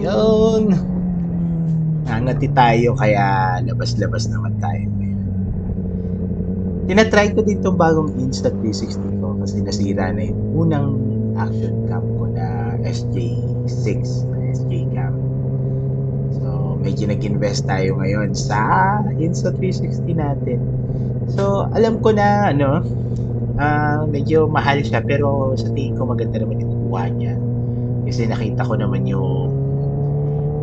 Yun. Nangati tayo kaya labas-labas naman tayo ngayon. Tinatry ko din itong bagong Insta360 ko kasi nasira na yung unang action cam ko na SJ6 na SJ cam. So, medyo nag-invest tayo ngayon sa Insta360 natin. So, alam ko na, ano, uh, medyo mahal siya pero sa tingin ko maganda naman yung kuha niya. Kasi nakita ko naman yung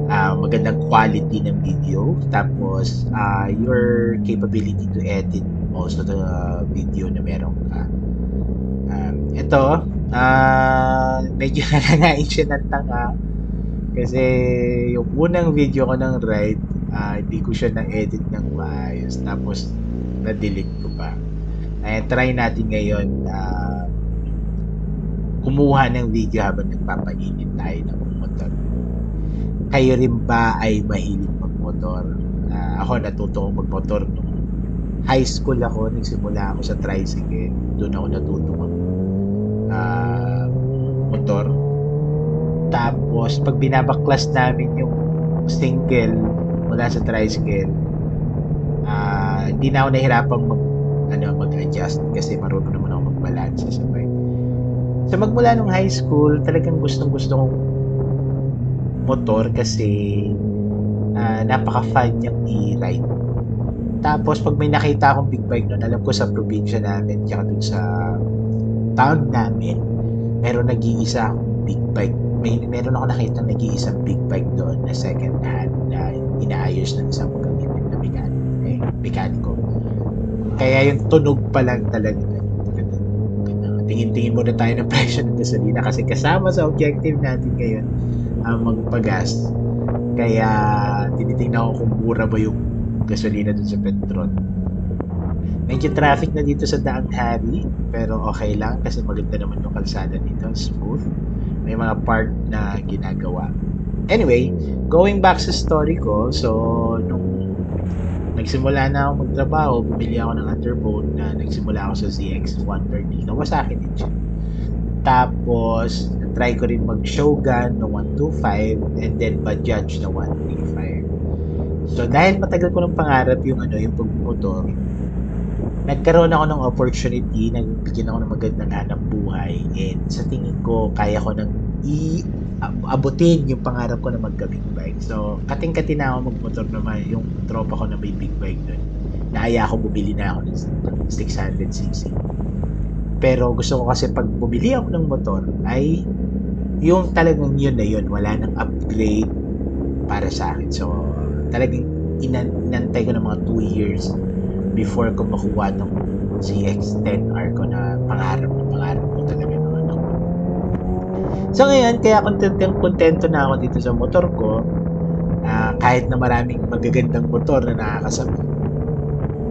uh, magandang quality ng video. Tapos, uh, your capability to edit also the video na meron ka. Um, ito, uh, medyo nangangain siya ng tanga. Kasi yung unang video ko ng ride, uh, hindi ko siya na-edit ng maayos. Tapos, na-delete ko pa. Ay, try natin ngayon uh, kumuha ng video habang nagpapainit tayo ng motor kayo rin ba ay mahilig magmotor? Uh, ako natuto akong magmotor nung high school ako, nagsimula ako sa tricycle. Doon ako natuto mag uh, motor. Tapos, pag binabaklas namin yung single mula sa tricycle, uh, hindi na ako nahirapang mag, ano, mag-adjust kasi marunong naman ako mag-balance sa bike. So, magmula nung high school, talagang gustong-gusto kong motor kasi uh, napaka-fun niyang i-ride. Tapos, pag may nakita akong big bike noon, alam ko sa probinsya namin, tsaka dun sa town namin, meron nag-iisa akong big bike. May, meron ako nakita nag-iisang big bike doon na second hand na inaayos ng isang magaling na mekaniko. Eh, mekaniko. Kaya yung tunog pa lang talaga tingin-tingin muna tayo ng presyo ng gasolina kasi kasama sa objective natin ngayon ang magpagas. Kaya tinitingnan ko kung mura ba yung gasolina dun sa Petron. Medyo traffic na dito sa Daang Hari, pero okay lang kasi maganda naman yung kalsada dito, smooth. May mga part na ginagawa. Anyway, going back sa story ko, so nung nagsimula na ako magtrabaho, bumili ako ng underbone na nagsimula ako sa ZX130. Kawasaki din siya. Tapos, try ko rin mag-Shogun na 125 and then Bajaj na 135. So, dahil matagal ko ng pangarap yung ano, yung pagmumotor, nagkaroon ako ng opportunity, nagbigyan ako ng magandang hanap buhay and sa tingin ko, kaya ko nang i abutin yung pangarap ko na magka-big bike. So, kating-kati na ako magmotor naman yung tropa ko na may big bike doon. Naaya ako bumili na ako ng 600cc. Pero gusto ko kasi pag bumili ako ng motor ay yung talagang yun na yun, wala nang upgrade para sa akin. So, talagang inan inantay ko ng mga 2 years before ko makuha ng CX-10R ko na pangarap na pangarap ko talaga ng ko. So ngayon, kaya kontento, kontento na ako dito sa motor ko uh, kahit na maraming magagandang motor na nakakasama.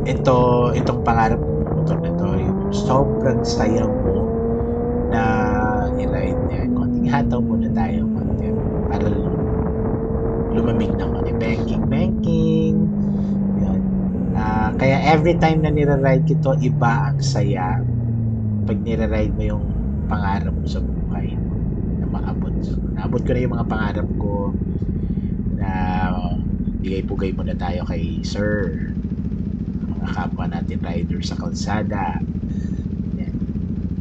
Ito, itong pangarap ng motor na to, yung sobrang saya mo na i-ride niya ihataw muna tayo konti para lumamig na konti. Banking, banking. Yan. Uh, kaya every time na nira-ride ito, iba ang saya pag nira-ride mo yung pangarap mo sa buhay na maabot. So, naabot ko na yung mga pangarap ko na bigay-pugay muna tayo kay Sir mga kapwa natin rider sa kalsada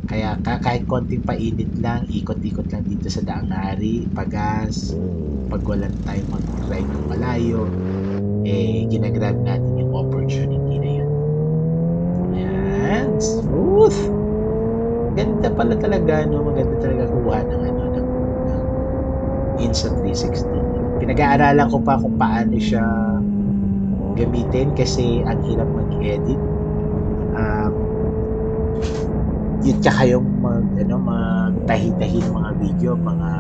kaya kahit konting painit lang, ikot-ikot lang dito sa Daang Hari, pagas, pag walang time mag-ride ng malayo, eh, ginagrab natin yung opportunity na yun. Ayan, smooth! Ganda pala talaga, no? Maganda talaga kuha ng ano, ng, ng Insta 360. Pinag-aaralan ko pa kung paano siya gamitin kasi ang hirap mag-edit. Um, yun tsaka yung mag ano magtahi-tahi mga video mga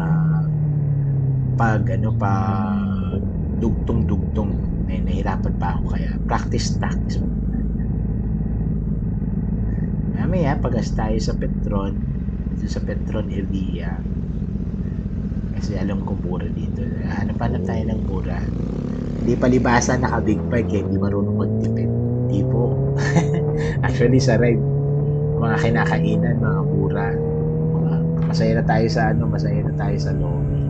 pag ano pa dugtong-dugtong may nahirapan pa ako kaya practice practice. Mamaya pagas tayo sa Petron dito sa Petron area kasi alam ko mura dito hanap-hanap tayo ng mura hindi palibasa naka big bike eh hindi marunong magtipid hindi po actually sa ride mga kinakainan, mga mura. Masaya na tayo sa ano, masaya na tayo sa lobby.